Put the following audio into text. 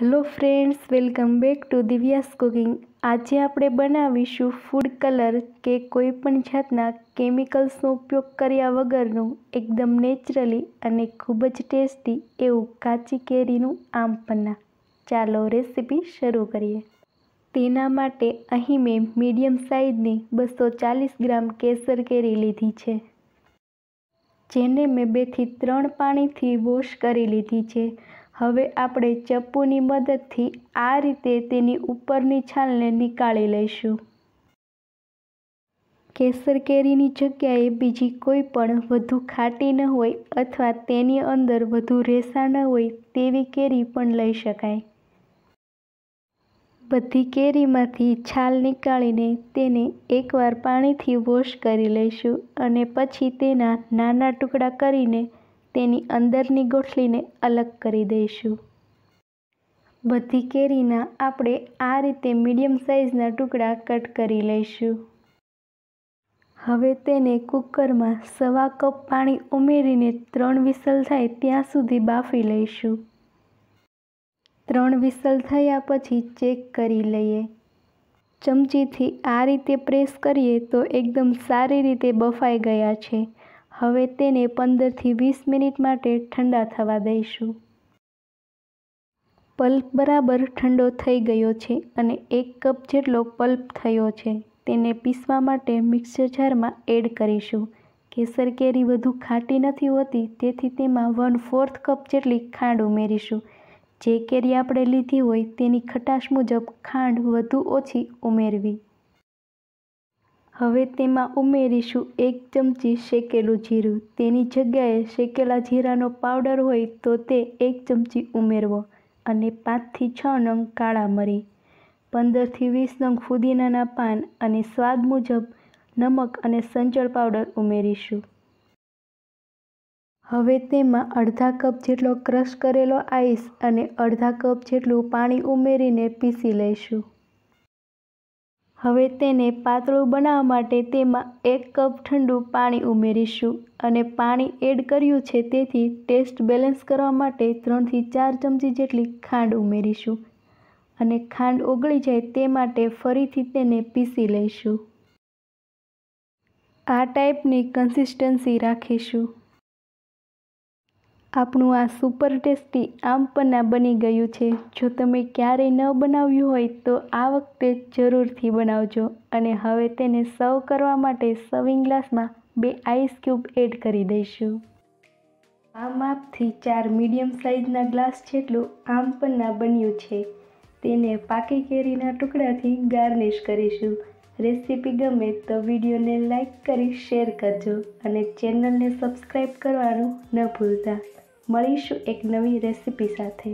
Hello friends welcome back to Divya's cooking આજે આપણે બનાવીશું ફૂડ કલર કે કોઈ પણ જાતના કેમિકલ્સનો ઉપયોગ કર્યા વગરનું એકદમ નેચરલી અને ખૂબ જ ટેસ્ટી એવું કાચી કેરીનું આમ પન્ના. ચાલો રેસીપી શરૂ કરીએ. તેના માટે અહીં મેં મીડિયમ સાઇઝની બસો ચાલીસ ગ્રામ કેસર કેરી લીધી છે. જેને મેં બેથી ત્રણ પાણીથી વોશ કરી લીધી છે. હવે આપણે ચપ્પુની મદદથી આ રીતે તેની ઉપરની છાલને નીકાળી લઈશું. કેસર કેરીની જગ્યાએ બીજી કોઈ પણ વધુ ખાટી ન હોય અથવા તેની અંદર વધુ રેસા ન હોય તેવી કેરી પણ લઈ શકાય. બધી કેરીમાંથી છાલ નીકાળીને તેને એકવાર પાણીથી વોશ કરી લઈશું અને પછી તેના નાના ટુકડા કરીને તેની અંદરની ગોઠલીને અલગ કરી દઈશું. બધી કેરીના આપણે આ રીતે મીડિયમ સાઇઝના ટુકડા કટ કરી લઈશું. હવે તેને કુકરમાં સવા કપ પાણી ઉમેરીને ત્રણ વિસલ થાય ત્યાં સુધી બાફી લઈશું. ત્રણ વિસલ થયા પછી ચેક કરી લઈએ. ચમચીથી આ રીતે પ્રેસ કરીએ તો એકદમ સારી રીતે બફાઈ ગયા છે. હવે તેને પંદરથી વીસ મિનિટ માટે ઠંડા થવા દઈશું. પલ્પ બરાબર ઠંડો થઈ ગયો છે અને એક કપ જેટલો પલ્પ થયો છે. તેને પીસવા માટે મિક્સર જારમાં એડ કરીશું. કેસર કેરી વધુ ખાટી નથી હોતી, તેથી તેમાં વન ફોર્થ કપ જેટલી ખાંડ ઉમેરીશું. જે કેરી આપણે લીધી હોય તેની ખટાશ મુજબ ખાંડ વધુ ઓછી ઉમેરવી. હવે તેમાં ઉમેરીશું એક ચમચી શેકેલું જીરું. તેની જગ્યાએ શેકેલા જીરાનો પાવડર હોય તો તે એક ચમચી ઉમેરવો અને પાંચથી છ નંગ કાળા મરી, પંદરથી વીસ નંગ ફુદીનાના પાન અને સ્વાદ મુજબ નમક અને સંચળ પાવડર ઉમેરીશું. હવે તેમાં અડધા કપ જેટલો ક્રશ કરેલો આઈસ અને અડધા કપ જેટલું પાણી ઉમેરીને પીસી લઈશું. હવે તેને પાતળું બનાવવા માટે તેમાં એક કપ ઠંડુ પાણી ઉમેરીશું અને પાણી એડ કર્યું છે તેથી ટેસ્ટ બેલેન્સ કરવા માટે ત્રણથી ચાર ચમચી જેટલી ખાંડ ઉમેરીશું અને ખાંડ ઓગળી જાય તે માટે ફરીથી તેને પીસી લઈશું. આ ટાઈપની કન્સિસ્ટન્સી રાખીશું. આપણું આ સુપર ટેસ્ટી આમ પન્ના બની ગયું છે. જો તમે ક્યારેય ન બનાવ્યું હોય તો આ વખતે જરૂરથી બનાવજો અને હવે તેને સર્વ કરવા માટે સર્વિંગ ગ્લાસમાં બે આઈસ ક્યુબ એડ કરી દઈશું. આ માપથી ચાર મીડિયમ સાઇઝના ગ્લાસ જેટલું આમ પન્ના બન્યું છે. તેને પાકી કેરીના ટુકડાથી ગાર્નિશ કરીશું. રેસીપી ગમે તો વિડીયોને લાઇક કરી, શેર કરજો અને ચેનલને સબસ્ક્રાઈબ કરવાનું ન ભૂલતા. મળીશું એક નવી રેસીપી સાથે.